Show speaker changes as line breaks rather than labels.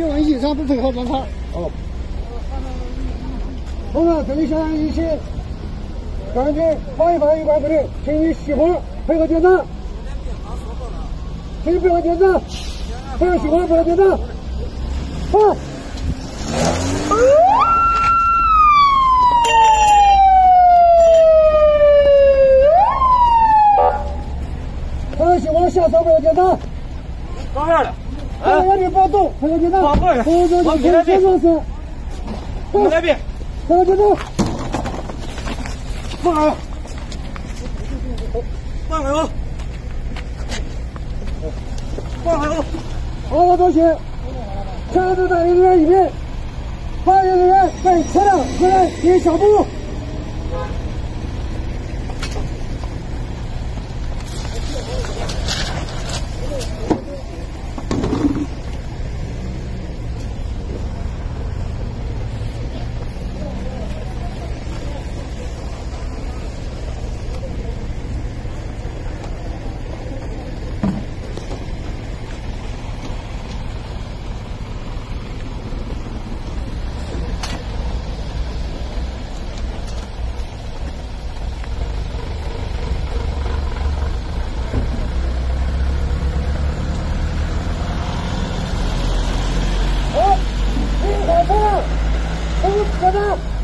请问现场不配合侦查。
哦。
同志，这里现场一起，赶紧防疫防疫有关部队，请你熄火，配合点赞。请你配合点赞，配合喜欢，配合检查。好。配合熄火，下手配合检查。
哪边的？
哎，外面别动，配合检查。
往过来，
配合检查，配合检查是。
往那边。
配合检查。放开。
放开我。放开我。
好好道歉。车子在人员一边，发言人员在车辆前来进行消毒。up, up.